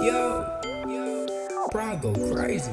Yo, yo, bro, go crazy.